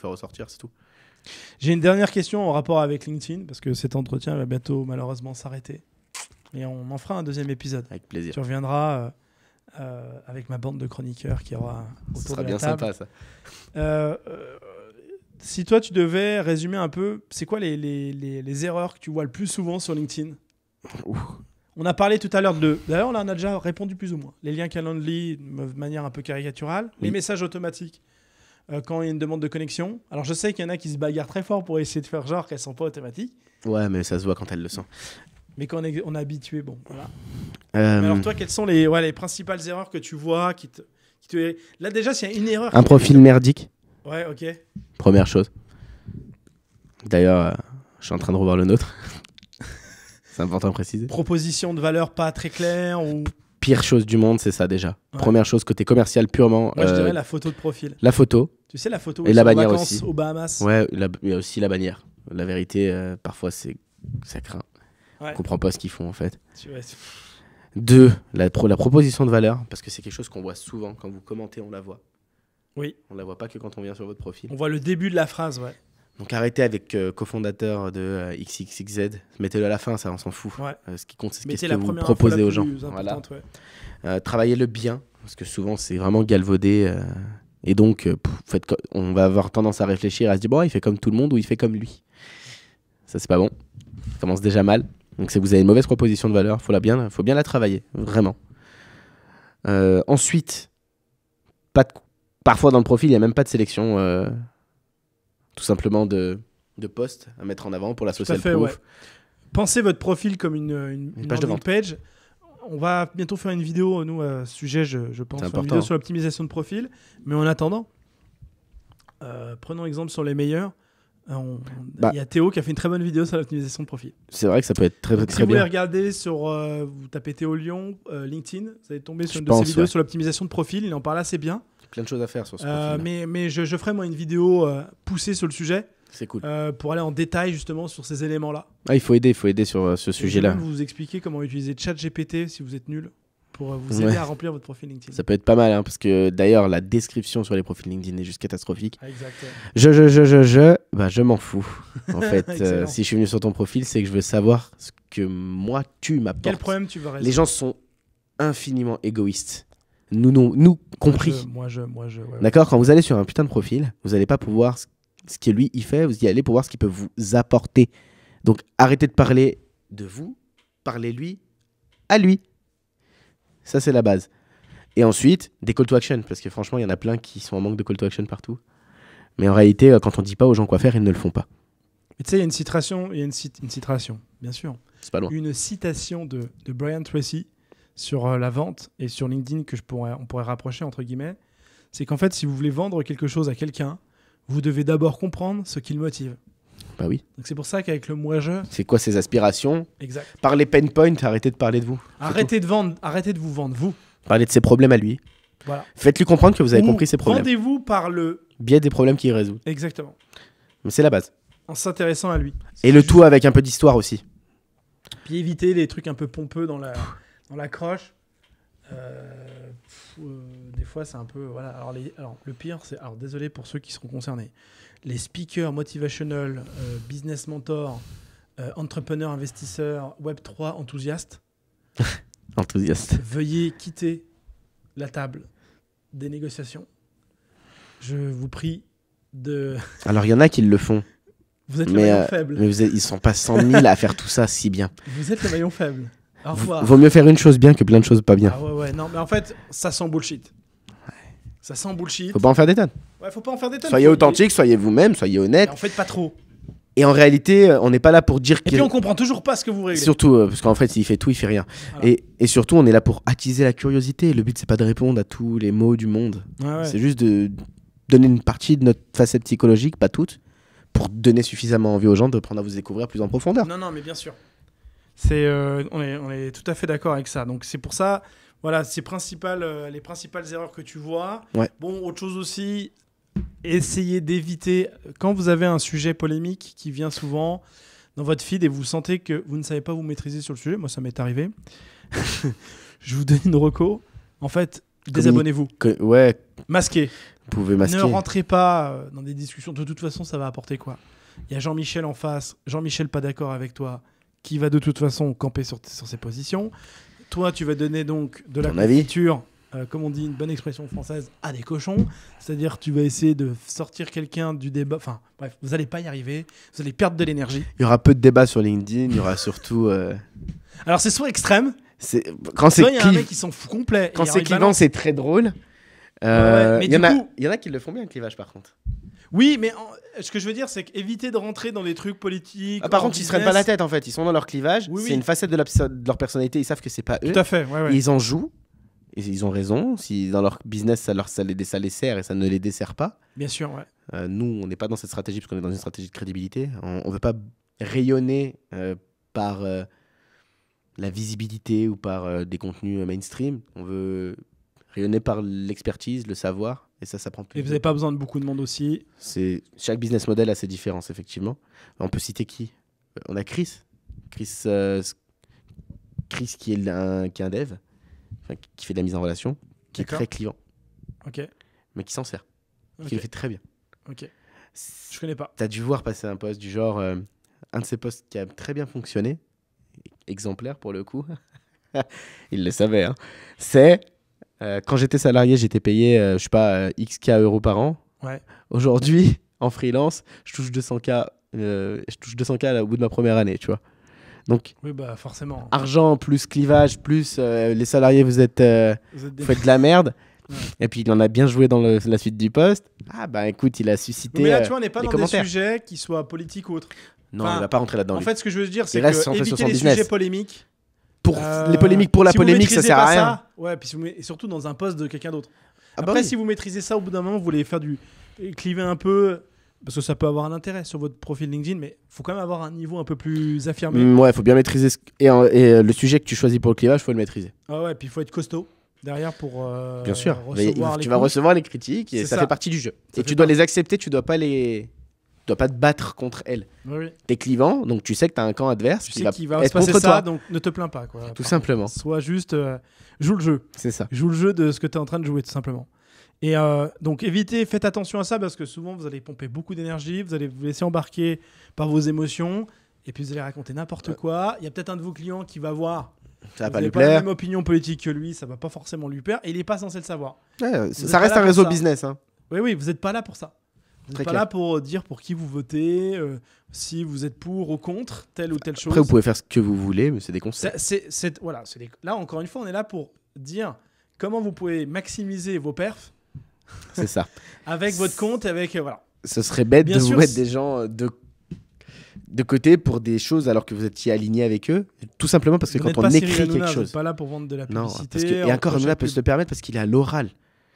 faire ressortir, c'est tout. J'ai une dernière question en rapport avec LinkedIn, parce que cet entretien va bientôt malheureusement s'arrêter. Et on en fera un deuxième épisode. Avec plaisir. Tu reviendras euh, euh, avec ma bande de chroniqueurs qui aura Ce sera de bien la table. sympa ça. Euh, euh, si toi, tu devais résumer un peu, c'est quoi les, les- les- les erreurs que tu vois le plus souvent sur LinkedIn? Ouh. On a parlé tout à l'heure de. D'ailleurs, on en a déjà répondu plus ou moins. Les liens Calendly de manière un peu caricaturale. Les messages automatiques euh, quand il y a une demande de connexion. Alors, je sais qu'il y en a qui se bagarrent très fort pour essayer de faire genre qu'elles sont pas automatiques. Ouais, mais ça se voit quand elle le sent. Mais quand on est, on est habitué, bon, voilà. Euh, Mais alors, toi, quelles sont les, ouais, les principales erreurs que tu vois qui te, qui te- Là, déjà, s'il y a une erreur. un profil merdique, Ouais, ok. première chose. D'ailleurs, euh, je suis en train de revoir le nôtre. c'est important de préciser. Proposition de valeur pas très claire ou. Pire chose du monde, c'est ça déjà. Ouais. Première chose, côté commercial purement. Moi, je euh, dirais la photo de profil. la photo. Tu sais, la photo Et la en bannière vacances aussi. aux Bahamas. Ouais, il y a aussi la bannière. La vérité, euh, parfois, c'est ça craint. Ouais. On comprend pas ce qu'ils font en fait. Deux, la, pro- la proposition de valeur, parce que c'est quelque chose qu'on voit souvent. Quand vous commentez, on la voit. Oui. On la voit pas que quand on vient sur votre profil. On voit le début de la phrase, ouais. Donc arrêtez avec euh, cofondateur de euh, XXXZ. Mettez-le à la fin, ça, on s'en fout. Ouais. Euh, ce qui compte, c'est ce que vous proposez aux gens. Voilà. ouais. Euh, Travaillez-le bien, parce que souvent, c'est vraiment galvaudé. et donc, pff, faites co- on va avoir tendance à réfléchir, à se dire, bon, il fait comme tout le monde ou il fait comme lui. Ça, c'est pas bon. Ça commence déjà mal. Donc, si vous avez une mauvaise proposition de valeur, il faut, la bien, faut bien la travailler, vraiment. Ensuite, pas de- parfois dans le profil, il n'y a même pas de sélection, tout simplement de, de postes à mettre en avant pour la social fait, proof. ouais. Pensez votre profil comme une, une, une page de vente. page. On va bientôt faire une vidéo, nous, à ce sujet, je, je pense, une vidéo sur l'optimisation de profil. Mais en attendant, euh, prenons exemple sur les meilleurs. Euh, on- Il Bah. y a Théo qui a fait une très bonne vidéo sur l'optimisation de profil. C'est vrai que ça peut être très, Donc, très si vous voulez bien. regarder sur, euh, vous tapez Théo Lyon, euh, LinkedIn, vous allez tomber sur une de pense, ses vidéos ouais. sur l'optimisation de profil. Il en parle assez bien. Plein de choses à faire sur ce Euh, profil. mais mais je, je ferai moi une vidéo euh, poussée sur le sujet C'est cool. euh, pour aller en détail justement sur ces éléments-là. Ah, il faut aider, il faut aider sur euh, ce Et je vais sujet-là. vous expliquer comment utiliser ChatGPT si vous êtes nul pour vous aider Ouais. à remplir votre profil LinkedIn. Ça peut être pas mal, hein, parce que d'ailleurs, la description sur les profils LinkedIn est juste catastrophique. Ah, Exact. Je, je, je, je, je, bah, je m'en fous. En fait, euh, si je suis venu sur ton profil, c'est que je veux savoir ce que moi, tu Quel m'apportes. problème tu vas résoudre Les gens sont infiniment égoïstes. Nous, nous, nous compris. Moi je, moi je, moi, je ouais, ouais. D'accord Quand vous allez sur un putain de profil, vous n'allez pas pouvoir ce, ce que lui, il fait, vous y allez pour voir ce qu'il peut vous apporter. Donc, arrêtez de parler de vous, parlez-lui à lui. Ça, c'est la base. Et ensuite, des call to action, parce que franchement, il y en a plein qui sont en manque de call to action partout. Mais en réalité, euh, quand on dit pas aux gens quoi faire, ils ne le font pas. Tu sais, il y a une citation, il y a une, cit- une citation, bien sûr. C'est pas loin. Une citation de, de Brian Tracy sur euh, la vente et sur LinkedIn que je pourrais, on pourrait rapprocher entre guillemets. C'est qu'en fait, si vous voulez vendre quelque chose à quelqu'un, vous devez d'abord comprendre ce qui le motive. Bah oui. Donc c'est pour ça qu'avec le moi je, C'est quoi ses aspirations? Exact. Parlez pain point, arrêtez de parler de vous. Arrêtez de vendre, arrêtez de vous vendre vous. Parlez de ses problèmes à lui. Voilà. Faites-lui comprendre que vous avez Ou compris ses problèmes. Vendez-vous par le Biais des problèmes qu'il résout. exactement Mais c'est la base. en s'intéressant à lui. Et le tout avec un peu d'histoire aussi. Puis éviter les trucs un peu pompeux dans la, dans la croche. Euh, pff, euh, des fois, c'est un peu. Voilà. Alors, les- alors, le pire, c'est. Alors, désolé pour ceux qui seront concernés. Les speakers motivational, euh, business mentor, entrepreneurs, investisseurs, Web3 enthousiastes, Enthousiaste. veuillez quitter la table des négociations. Je vous prie de. Alors il y en a qui le font. Vous êtes le Mais, maillon euh, faible. Mais vous êtes- ils sont pas 100 000 à faire tout ça si bien. Vous êtes le maillon faible. Au V- revoir. Vaut mieux faire une chose bien que plein de choses pas bien. Ah ouais, ouais, non, mais en fait, ça sent bullshit. Ça sent bullshit. Faut pas en faire des tonnes. Ouais, faut pas en faire des tonnes. Soyez authentique, soyez vous-même, soyez Mais honnête. en fait, pas trop. Et en réalité, euh, on n'est pas là pour dire Et puis, on comprend toujours pas ce que vous réglez. Surtout, euh, parce qu'en fait, s'il fait tout, il fait rien. Voilà. Et, et surtout, on est là pour attiser la curiosité. Le but, c'est pas de répondre à tous les mots du monde. Ouais. C'est juste de donner une partie de notre facette psychologique, pas toute, pour donner suffisamment envie aux gens de prendre à vous découvrir plus en profondeur. Non, non, mais bien sûr. C'est, euh, on, est, on est tout à fait d'accord avec ça. Donc, c'est pour ça, voilà, c'est principal, euh, les principales erreurs que tu vois. Ouais. Bon, autre chose aussi, essayez d'éviter, quand vous avez un sujet polémique qui vient souvent dans votre feed et vous sentez que vous ne savez pas vous maîtriser sur le sujet, moi, ça m'est arrivé. Je vous donne une reco. En fait, désabonnez-vous. Ouais, Masquez. vous pouvez masquer. Ne rentrez pas euh, dans des discussions. De toute façon, ça va apporter quoi? Il y a Jean-Michel en face. Jean-Michel pas d'accord avec toi, qui va de toute façon camper sur, sur ses positions. Toi, tu vas donner donc de la confiture, euh, comme on dit, une bonne expression française, à des cochons. C'est-à-dire, tu vas essayer de sortir quelqu'un du débat. Enfin, bref, vous n'allez pas y arriver. Vous allez perdre de l'énergie. Il y aura peu de débats sur LinkedIn, il y aura surtout. euh, Alors, c'est soit extrême, Quand c'est il y a un mec qui s'en fout complet. quand c'est clivant, c'est très drôle. ouais, Euh, mais y, du coup- il y en a qui le font bien, le clivage, par contre. Oui, mais en- ce que je veux dire, c'est qu'éviter de rentrer dans des trucs politiques. Ah, par en contre, ils se prennent pas la tête, en fait. Ils sont dans leur clivage. Oui, c'est oui. une facette de, la- de leur personnalité. Ils savent que c'est pas eux. Tout à fait, ouais, ouais. Et ils en jouent. Et ils ont raison. Si dans leur business, ça, leur, ça, les, ça les sert et ça ne les dessert pas. Bien sûr, ouais. Euh, nous, on n'est pas dans cette stratégie parce qu'on est dans une stratégie de crédibilité. On ne veut pas rayonner euh, par euh, la visibilité ou par euh, des contenus euh, mainstream. On veut rayonner par l'expertise, le savoir. Et ça, ça prend plus. Et vous n'avez pas besoin de beaucoup de monde aussi. C'est chaque business model a ses différences effectivement. On peut citer qui? Euh, On a Chris, Chris, euh, Chris qui est un, qui est un dev, qui fait de la mise en relation, qui est très clivant, Ok. mais qui s'en sert, qui le fait très bien. ok. Je connais pas. T'as dû voir passer un post du genre, euh, un de ces posts qui a très bien fonctionné, exemplaire pour le coup. Il le savait. hein. C'est euh, quand j'étais salarié, j'étais payé, euh, je sais pas, euh, XK euros par an. Ouais. Aujourd'hui, en freelance, je touche 200K, euh, je touche 200K là, au bout de ma première année, tu vois. Donc, Oui, bah forcément. argent plus clivage plus euh, les salariés, vous êtes, euh, Vous êtes des- faites de la merde. Ouais. Et puis, il en a bien joué dans le- la suite du poste. Ah, bah écoute, il a suscité. Mais là, tu vois, on n'est pas dans des sujets qui soient politiques ou autres. non, enfin, il va pas rentrer là-dedans. En lui. fait, ce que je veux dire, c'est que éviter les business. sujets polémiques. Pour euh, les polémiques pour la si polémique, ça sert à rien. ça- ouais, puis si vous met- et surtout dans un poste de quelqu'un d'autre. Ah bah Après, oui. si vous maîtrisez ça, au bout d'un moment, vous voulez faire du cliver un peu, parce que ça peut avoir un intérêt sur votre profil LinkedIn, mais faut quand même avoir un niveau un peu plus affirmé. Mm, ouais, faut bien maîtriser. ce- Et, et, euh, le sujet que tu choisis pour le clivage, faut le maîtriser. Ah ouais, puis il faut être costaud derrière pour euh, Bien sûr. Recevoir tu vas recevoir les critiques et ça, ça. fait partie du jeu. Ça et tu dois les accepter, tu dois pas les. Dois pas te battre contre. Oui, oui. T'es clivant, donc tu sais que t'as un camp adverse Tu qui sais va va se être passer contre ça, toi. donc ne te plains pas. Quoi, Tout simplement. Sois juste. euh, joue le jeu. C'est ça. Joue le jeu de ce que tu es en train de jouer, tout simplement. Et euh, donc évitez, faites attention à ça parce que souvent vous allez pomper beaucoup d'énergie, vous allez vous laisser embarquer par vos émotions et puis vous allez raconter n'importe quoi. Il y a peut-être un de vos clients qui va voir. Ça va pas lui pas la plaire. même opinion politique que lui, ça va pas forcément lui plaire et il est pas censé le savoir. Ouais, ça reste un réseau business. Hein. Oui, oui, vous n'êtes pas là pour ça. Vous n'êtes pas clair. là pour dire pour qui vous votez, euh, si vous êtes pour ou contre telle ou telle chose. Après, vous pouvez faire ce que vous voulez, mais c'est des conseils. C'est- c'est- voilà, des- là encore une fois, on est là pour dire comment vous pouvez maximiser vos perfs C'est ça. avec votre compte, avec euh, voilà. Ce serait bête Bien de vous mettre des gens euh, de de côté pour des choses alors que vous étiez aligné avec eux. Tout simplement parce que Vous quand on écrit Cyril Hanouna, quelque chose. pas là pour vendre de la Non, publicité. parce que, et en encore Hanouna peut pub. se le permettre parce qu'il est à l'oral.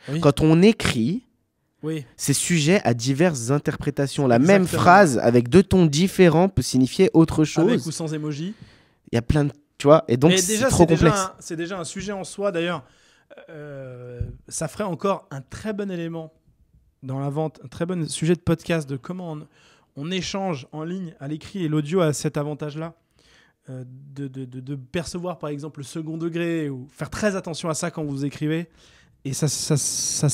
Oui. Quand on écrit, Oui, c'est sujet à diverses interprétations. La même phrase avec deux tons différents peut signifier autre avec chose. ou sans emoji. Il y a plein de. Tu vois Et donc, c'est déjà, trop complexe. un- c'est déjà un sujet en soi. D'ailleurs, euh, ça ferait encore un très bon élément dans la vente, un très bon sujet de podcast de comment on, on échange en ligne à l'écrit et l'audio a cet avantage-là. euh, de, de- de- de percevoir par exemple le second degré ou faire très attention à ça quand vous écrivez et ça, ça, ça,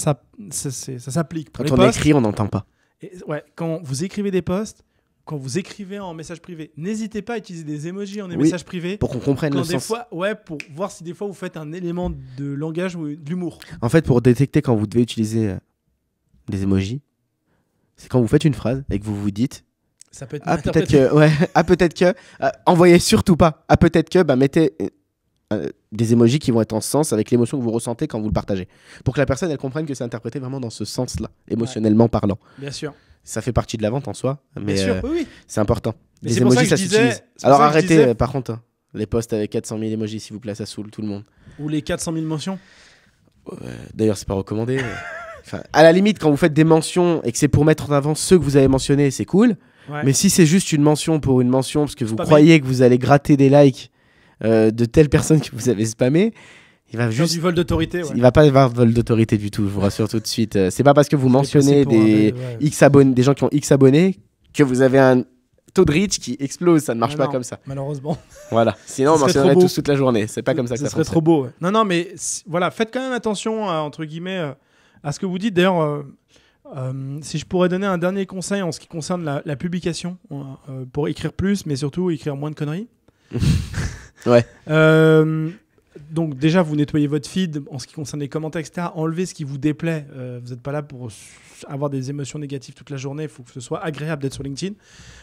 s'applique Quand on posts. écrit, on n'entend pas. Et, ouais, quand vous écrivez des posts, quand vous écrivez en message privé, n'hésitez pas à utiliser des emojis en Oui, message privé. Pour qu'on comprenne Quand le des sens. fois, ouais, pour voir si des fois vous faites un élément de langage ou d'humour. En fait, pour détecter quand vous devez utiliser euh, des emojis, c'est quand vous faites une phrase et que vous vous dites Ça peut être Ah, peut-être que. Ouais, ah, peut-être que. euh, envoyez surtout pas. Ah, peut-être que. Bah, mettez euh, des emojis qui vont être en sens avec l'émotion que vous ressentez quand vous le partagez. Pour que la personne, elle comprenne que c'est interprété vraiment dans ce sens-là, émotionnellement parlant. Bien sûr. Ça fait partie de la vente en soi, mais Bien sûr, euh, oui, oui. c'est important. Mais les pour ça s'utilise. Alors arrêtez, disais- euh, par contre, hein, les posts avec 400 000 emojis, s'il vous plaît, ça saoule tout le monde. Ou les 400 000 mentions. D'ailleurs, c'est pas recommandé. mais- Enfin, à la limite, quand vous faites des mentions et que c'est pour mettre en avant ceux que vous avez mentionnés, c'est cool. Ouais. Mais si c'est juste une mention pour une mention, parce que vous croyez que vous allez gratter des likes euh, de telle personne que vous avez spammé, il va juste. du vol d'autorité. Ouais. Il va pas y avoir vol d'autorité du tout, je vous rassure tout de suite. Euh, C'est pas parce que vous mentionnez un des ouais. X abonnés, des gens qui ont X abonnés, que vous avez un taux de reach qui explose. Ça ne marche Ah pas non. comme ça. Malheureusement. Voilà. Sinon, on mentionnerait tous toute la journée. C'est pas comme ça que Ce ça serait fonctionne. trop beau. ouais. Non, non, mais voilà, faites quand même attention, à, entre guillemets, euh, à ce que vous dites. D'ailleurs, euh, euh, si je pourrais donner un dernier conseil en ce qui concerne la, la publication, euh, pour écrire plus, mais surtout écrire moins de conneries. Ouais. Euh, donc déjà, vous nettoyez votre feed en ce qui concerne les commentaires, etc. Enlevez ce qui vous déplaît. Euh, vous n'êtes pas là pour avoir des émotions négatives toute la journée. Il faut que ce soit agréable d'être sur LinkedIn.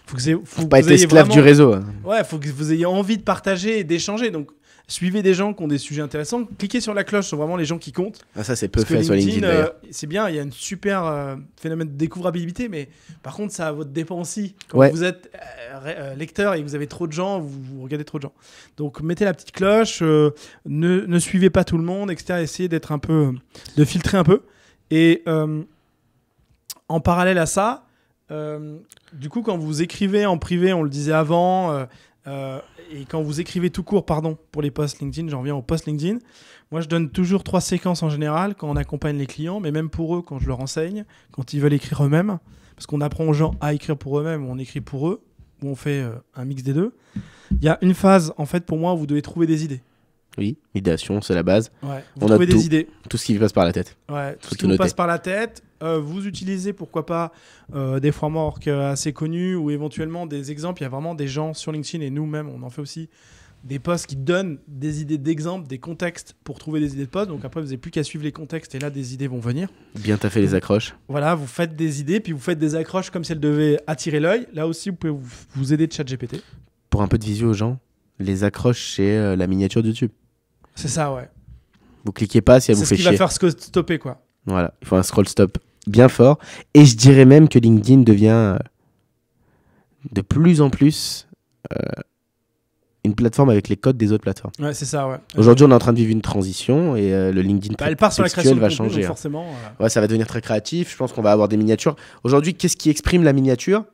Faut que c'est- faut Faut que pas être esclave vraiment- du réseau. hein. Ouais, faut que vous ayez envie de partager et d'échanger. Donc, suivez des gens qui ont des sujets intéressants. Cliquez sur la cloche, sur vraiment les gens qui comptent. Ah, ça, c'est peu Parce fait sur LinkedIn. euh, c'est bien, il y a une super euh, phénomène de découvrabilité, mais par contre, ça a votre dépend aussi. Quand Ouais. vous êtes euh, lecteur et que vous avez trop de gens, vous, vous regardez trop de gens. Donc, mettez la petite cloche, ne, ne suivez pas tout le monde, etc. Essayez d'être un peu, de filtrer un peu. Et en parallèle à ça, du coup, quand vous écrivez en privé, on le disait avant, et quand vous écrivez tout court, pardon, pour les posts LinkedIn, j'en reviens aux posts LinkedIn. Moi, je donne toujours trois séquences en général quand on accompagne les clients, mais même pour eux, quand je leur enseigne, quand ils veulent écrire eux-mêmes, parce qu'on apprend aux gens à écrire pour eux-mêmes, on écrit pour eux, ou on fait euh, un mix des deux. Il y a une phase, en fait, pour moi, où vous devez trouver des idées. Oui, idéation, c'est la base. Ouais. Vous On trouvez des tout. idées. Tout ce qui lui passe par la tête. Ouais, tout ce qui vous noter. passe par la tête. Euh, vous utilisez, pourquoi pas, euh, des frameworks euh, assez connus ou éventuellement des exemples. Il y a vraiment des gens sur LinkedIn et nous-mêmes, on en fait aussi des posts qui donnent des idées d'exemples, des contextes pour trouver des idées de posts. Donc après, vous n'avez plus qu'à suivre les contextes et là, des idées vont venir. Bien taffer les accroches. Voilà, vous faites des idées, puis vous faites des accroches comme si elles devaient attirer l'œil. Là aussi, vous pouvez vous, aider de ChatGPT. Pour un peu de visio aux gens, les accroches, c'est euh, la miniature de YouTube. C'est ça, ouais. Vous cliquez pas si elle C'est vous ce fait qui chier. va faire stopper, quoi. Voilà, il faut un scroll stop bien fort. Et je dirais même que LinkedIn devient euh, de plus en plus euh, une plateforme avec les codes des autres plateformes. Ouais, c'est ça, ouais. Aujourd'hui, on est en train de vivre une transition et euh, le LinkedIn Bah, elle part sur la création va contenu, changer. hein. forcément. euh, Ouais, ça va devenir très créatif. Je pense qu'on va avoir des miniatures. Aujourd'hui, qu'est-ce qui exprime la miniature?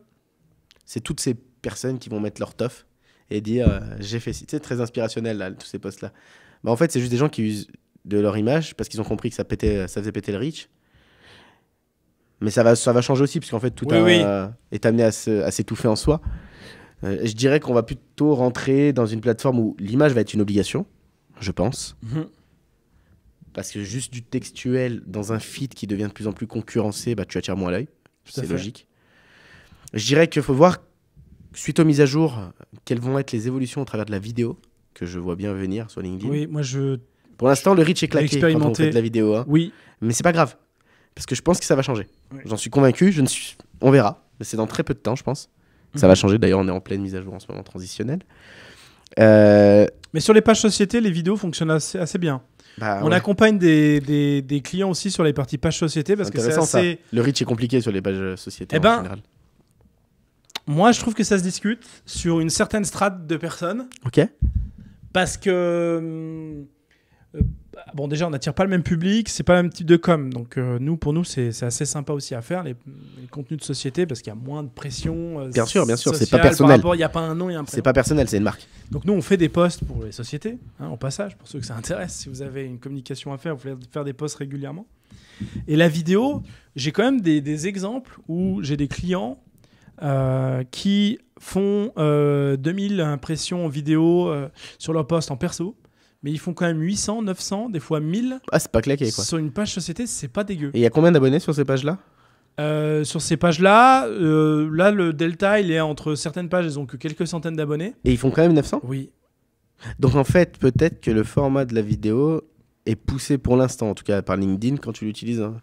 C'est toutes ces personnes qui vont mettre leur tof et dire euh, j'ai fait sais, très inspirationnel, là, tous ces posts-là. Bah, en fait, c'est juste des gens qui usent de leur image parce qu'ils ont compris que ça, pétait, ça faisait péter le reach. Mais ça va, ça va changer aussi, puisqu'en fait, tout Oui, a- oui. est amené à s'étouffer en soi. Euh, je dirais qu'on va plutôt rentrer dans une plateforme où l'image va être une obligation, je pense. mhm. Parce que juste du textuel dans un feed qui devient de plus en plus concurrencé, bah, tu attires moins l'œil. C'est logique. Je dirais qu'il faut voir, suite aux mises à jour, quelles vont être les évolutions au travers de la vidéo, que je vois bien venir sur LinkedIn. Oui, moi je. Pour l'instant, le reach est claqué quand on fait de la vidéo. hein. Oui, Mais c'est pas grave. Parce que je pense que ça va changer. J'en suis convaincu. Je ne suis... On verra. Mais c'est dans très peu de temps, je pense. Ça Mhm. va changer. D'ailleurs, on est en pleine mise à jour en ce moment transitionnelle. Euh, mais sur les pages société, les vidéos fonctionnent assez, assez bien. bah, On ouais. accompagne des, des, des clients aussi sur les parties pages société parce que c'est assez. Le reach est compliqué sur les pages sociétés Eh en ben, général. Moi, je trouve que ça se discute sur une certaine strate de personnes Ok. parce que. Euh, bon, déjà, on n'attire pas le même public, c'est pas le même type de com. Donc, euh, nous, pour nous, c'est assez sympa aussi à faire, les, les contenus de société, parce qu'il y a moins de pression. euh, Bien sûr, bien sûr, c'est pas personnel. Il n'y a pas un nom et un prénom. C'est pas personnel, c'est une marque. Donc nous, on fait des posts pour les sociétés, hein, en passage, pour ceux que ça intéresse. Si vous avez une communication à faire, vous pouvez faire des posts régulièrement. Et la vidéo, j'ai quand même des, des exemples où j'ai des clients euh, qui font euh, 2000 impressions vidéo sur leur post en perso, mais ils font quand même 800, 900, des fois 1000 Ah, c'est pas claqué, quoi. sur une page société, c'est pas dégueu. Et il y a combien d'abonnés sur ces pages-là? Euh, sur ces pages-là, euh, là, le delta, il est entre certaines pages, elles ont que quelques centaines d'abonnés. Et ils font quand même 900 Oui, Donc en fait, peut-être que le format de la vidéo est poussé pour l'instant, en tout cas par LinkedIn, quand tu l'utilises. hein.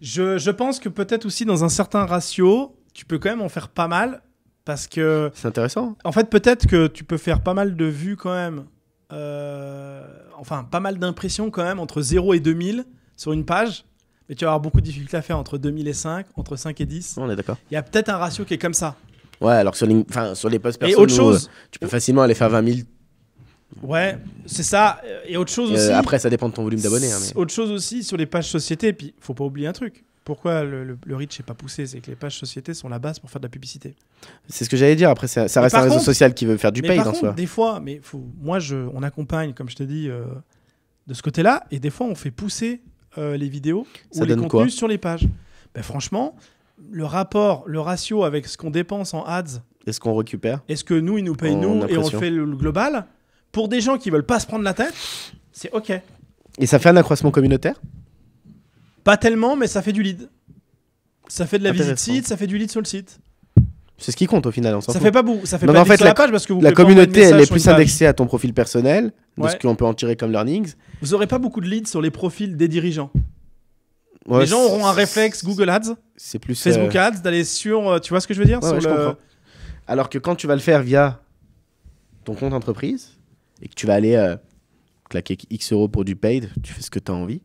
Je, je pense que peut-être aussi dans un certain ratio, tu peux quand même en faire pas mal. Parce que, C'est intéressant. en fait, peut-être que tu peux faire pas mal de vues quand même. Euh, enfin, pas mal d'impressions quand même entre 0 et 2000 sur une page. Mais tu vas avoir beaucoup de difficultés à faire entre 2000 et 5, entre 5 et 10. On est d'accord. Il y a peut-être un ratio qui est comme ça. Ouais, alors sur, enfin, sur les posts Et autre nous, chose, euh, tu peux facilement aller faire 20 000. ouais, c'est ça. Et autre chose Euh, aussi. après, ça dépend de ton volume d'abonnés. hein, mais- Autre chose aussi sur les pages société, puis faut pas oublier un truc. Pourquoi le, le, le reach n'est pas poussé C'est que les pages société sont la base pour faire de la publicité. C'est ce que j'allais dire. Après, ça, reste un réseau contre- social qui veut faire du paid par en soi. des fois, mais faut, moi, je, on accompagne, comme je te dis, euh, de ce côté-là, et des fois, on fait pousser euh, les vidéos Ça ou les contenus sur les pages. Ben, franchement, le rapport, le ratio avec ce qu'on dépense en ads Est-ce qu'on récupère Est-ce que nous, ils nous payent nous et on fait le le global Pour des gens qui veulent pas se prendre la tête, c'est ok. Et ça fait un accroissement communautaire? Pas tellement, mais ça fait du lead. Ça fait de la visite site, ça fait du lead sur le site. C'est ce qui compte au final. On Ça fout. fait pas beaucoup. Ça fait Non, pas mais en fait, sur la- la page parce que vous La communauté, elle est plus indexée à ton profil personnel, de Ouais. ce qu'on peut en tirer comme learnings. Vous aurez pas beaucoup de leads sur les profils des dirigeants. Ouais, les gens auront un réflexe Google Ads, C'est plus Facebook euh, Ads, d'aller sur. euh, Tu vois ce que je veux dire ouais, sur je. Alors que quand tu vas le faire via ton compte entreprise et que tu vas aller euh, claquer X euros pour du paid, tu fais ce que tu as envie.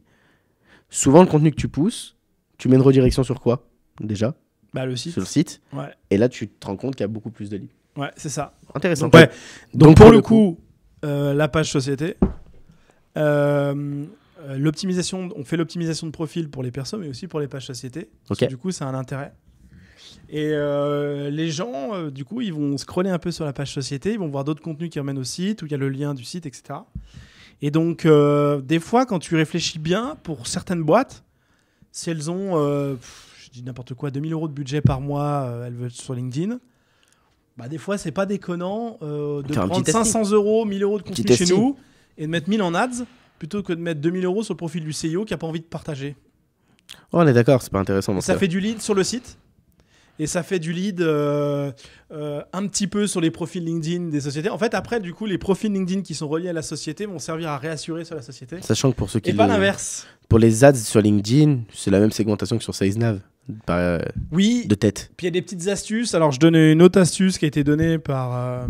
Souvent, le contenu que tu pousses, tu mets une redirection sur quoi Déjà, Bah, le site. sur le site. Ouais, Et là, tu te rends compte qu'il y a beaucoup plus de leads. ouais c'est ça. Intéressant. Donc, ouais. Donc, Donc, pour, le coup, euh, la page société. euh, euh, l'optimisation, on fait l'optimisation de profil pour les personnes, mais aussi pour les pages société. Parce que Ok. Du coup, ça a un intérêt. Et euh, les gens, euh, du coup, ils vont scroller un peu sur la page société, ils vont voir d'autres contenus qui ramènent au site, où il y a le lien du site, etc. Et donc, euh, des fois, quand tu réfléchis bien, pour certaines boîtes, si elles ont, euh, pff, je dis n'importe quoi, 2000 euros de budget par mois, euh, elles veulent être sur LinkedIn, bah, des fois, c'est pas déconnant de Faire un prendre petit testing. 500 euros, 1000 euros de Petit contenu chez testing. nous et de mettre 1000 en ads plutôt que de mettre 2000 euros sur le profil du CIO qui a pas envie de partager. Oh, on est d'accord, c'est pas intéressant. Ça fait du lead sur le site. Et ça fait du lead euh, euh, un petit peu sur les profils LinkedIn des sociétés. En fait, après, du coup, les profils LinkedIn qui sont reliés à la société vont servir à réassurer sur la société. Sachant que pour ceux qui Et pas l'inverse. Pour les ads sur LinkedIn, c'est la même segmentation que sur. Par, euh, Oui, de tête. Puis il y a des petites astuces. Alors, je donne une autre astuce qui a été donnée par.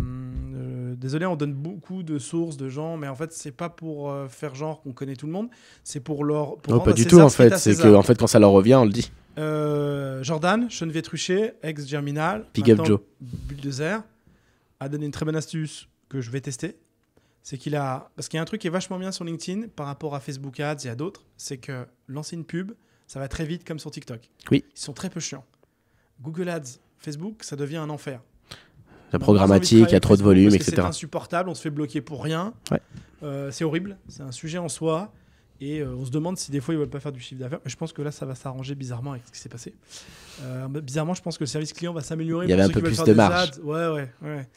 Désolé, on donne beaucoup de sources de gens, mais en fait, c'est pas pour euh, faire genre qu'on connaît tout le monde. C'est pour leur. Pour rendre pas du tout en fait. C'est que en fait quand ça leur revient, on le dit. Euh, Jordan, Chenevier Truchet, ex-Germinal, Big up Joe. Bulldozer, a donné une très bonne astuce que je vais tester. C'est qu'il a. Parce qu'il y a un truc qui est vachement bien sur LinkedIn par rapport à Facebook Ads et à d'autres, c'est que lancer une pub, ça va très vite comme sur TikTok. Oui. Ils sont très peu chiants. Google Ads, Facebook, ça devient un enfer. La programmatique, il y a trop de volume, parce etc. C'est insupportable, on se fait bloquer pour rien. Ouais. Euh, c'est horrible, c'est un sujet en soi. Et euh, on se demande si des fois ils veulent pas faire du chiffre d'affaires. Mais je pense que là, ça va s'arranger bizarrement avec ce qui s'est passé. Euh, mais bizarrement, je pense que le service client va s'améliorer. Il y avait un peu plus de marge. Ouais, ouais, ouais.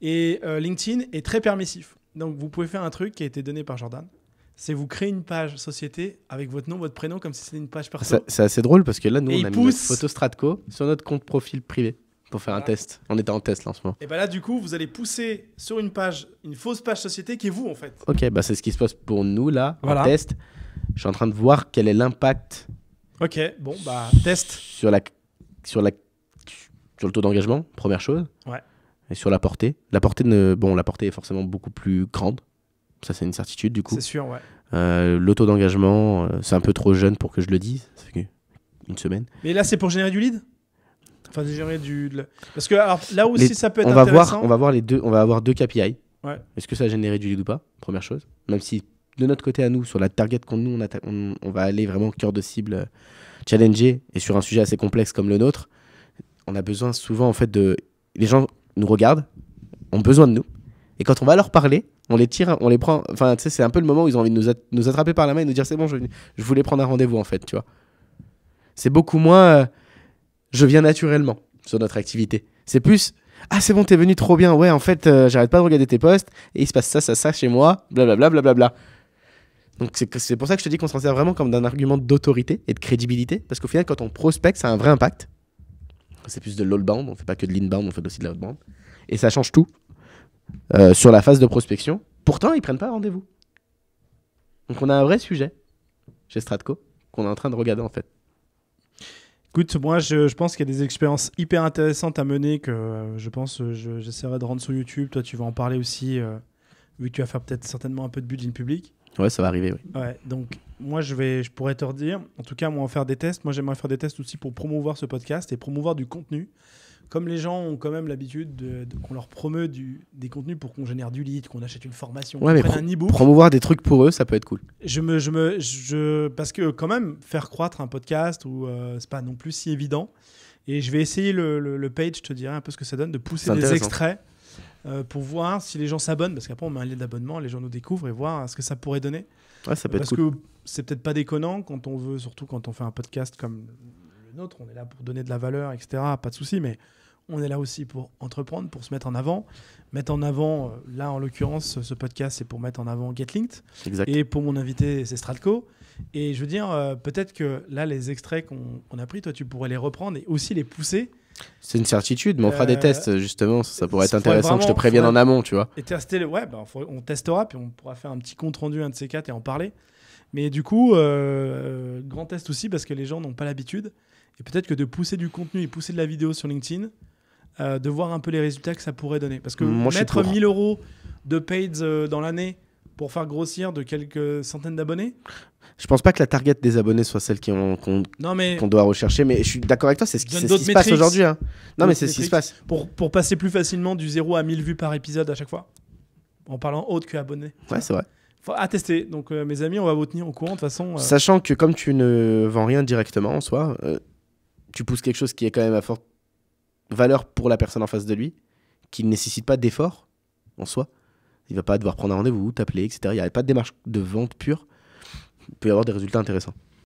Et LinkedIn est très permissif. Donc vous pouvez faire un truc qui a été donné par Jordan. C'est vous créer une page société avec votre nom, votre prénom, comme si c'était une page perso. C'est assez drôle parce que là, nous, Et on a mis notre pousse. photo Stratco sur notre compte profil privé pour faire un test. On était en test là en ce moment. Et ben là, du coup, vous allez pousser sur une page, une fausse page société qui est vous en fait. Ok, bah c'est ce qui se passe pour nous là, Voilà. en test. Je suis en train de voir quel est l'impact Ok, bon, bah, test. sur la sur la sur le taux d'engagement, première chose. Ouais. Et sur la portée. La portée ne bon, la portée est forcément beaucoup plus grande. Ça c'est une certitude du coup. C'est sûr, ouais. Euh, le taux d'engagement, euh, c'est un peu trop jeune pour que je le dise. Ça fait une semaine. Mais là, c'est pour générer du lead? Enfin, du. de la- Parce que alors, là aussi, Les- ça peut être on va intéressant. voir, on va voir les deux, on va avoir deux KPI. Ouais. Est-ce que ça a généré du lead ou pas? Première chose. Même si de notre côté à nous, sur la target qu'on nous, on, atta- on, on va aller vraiment cœur de cible euh, challenger et sur un sujet assez complexe comme le nôtre, on a besoin souvent en fait de, les gens nous regardent, ont besoin de nous, et quand on va leur parler, on les tire, on les prend. Enfin, tu sais, c'est un peu le moment où ils ont envie de nous, at- nous attraper par la main et nous dire c'est bon, je, je voulais prendre un rendez-vous en fait, tu vois. C'est beaucoup moins. euh, je viens naturellement sur notre activité. C'est plus. Ah, c'est bon, t'es venu trop bien. Ouais, en fait, euh, j'arrête pas de regarder tes posts et il se passe ça, ça, ça chez moi. Blablabla, blablabla. Donc, c'est que- c'est pour ça que je te dis qu'on s'en sert vraiment comme d'un argument d'autorité et de crédibilité. Parce qu'au final, quand on prospecte, ça a un vrai impact. C'est plus de l'outbound, on fait pas que de l'inbound, on fait aussi de l'outbound. Et ça change tout euh, sur la phase de prospection. Pourtant, ils prennent pas rendez-vous. Donc, on a un vrai sujet chez Stratco qu'on est en train de regarder en fait. Écoute, moi, je, je pense qu'il y a des expériences hyper intéressantes à mener que euh, je pense euh, je- j'essaierai de rendre sur YouTube. Toi, tu vas en parler aussi, euh, vu que tu vas faire peut-être certainement un peu de budget public. Ouais, ça va arriver, oui. Ouais, donc moi, je, vais, je pourrais te redire, en tout cas, moi, en faire des tests. Moi, j'aimerais faire des tests aussi pour promouvoir ce podcast et promouvoir du contenu. Comme les gens ont quand même l'habitude de, de- qu'on leur promeut du, des contenus pour qu'on génère du lead, qu'on achète une formation, Ouais, qu'on prenne un e-book. Promouvoir des trucs pour eux, ça peut être cool. Je me, je me, je, parce que quand même faire croître un podcast ou euh, c'est pas non plus si évident. Et je vais essayer le, le, le page, je te dirai un peu ce que ça donne, de pousser des extraits euh, pour voir si les gens s'abonnent, parce qu'après on met un lien d'abonnement, les gens nous découvrent et voir ce que ça pourrait donner. Ouais, ça peut être Parce cool. que c'est peut-être pas déconnant quand on veut, surtout quand on fait un podcast comme nôtre, on est là pour donner de la valeur, etc. Pas de souci, mais on est là aussi pour entreprendre, pour se mettre en avant. Mettre en avant, euh, là en l'occurrence, ce podcast, c'est pour mettre en avant GetLinked. Exact. Et pour mon invité, c'est Stratco. Et je veux dire, euh, peut-être que là, les extraits qu'on a pris, toi, tu pourrais les reprendre et aussi les pousser C'est une certitude, mais on fera des Euh, tests, justement. Ça, ça pourrait être intéressant que je te prévienne en amont, tu vois. et tester. Le... Ouais, bah, faut- on testera, puis on pourra faire un petit compte rendu, un de ces quatre, et en parler. Mais du coup, euh, grand test aussi, parce que les gens n'ont pas l'habitude. Et peut-être que de pousser du contenu et pousser de la vidéo sur LinkedIn, euh, de voir un peu les résultats que ça pourrait donner. Parce que Moi, mettre pour. 1000 euros de paid euh, dans l'année pour faire grossir de quelques centaines d'abonnés, Je pense pas que la target des abonnés soit celle qu'on doit rechercher, mais je suis d'accord avec toi, c'est ce qui, ce se passe aujourd'hui. hein. Non, mais c'est ce qui se passe. pour, pour passer plus facilement du 0 à 1000 vues par épisode à chaque fois, en parlant autre que abonnés. Ouais, c'est vrai. Faut à tester. Donc euh, mes amis, on va vous tenir au courant de toute façon. euh, Sachant que comme tu ne vends rien directement en soi, euh, tu pousses quelque chose qui est quand même à forte valeur pour la personne en face de lui, qui ne nécessite pas d'effort en soi. Il va pas devoir prendre un rendez-vous, t'appeler, etc. Il n'y a pas de démarche de vente pure. Il peut y avoir des résultats intéressants.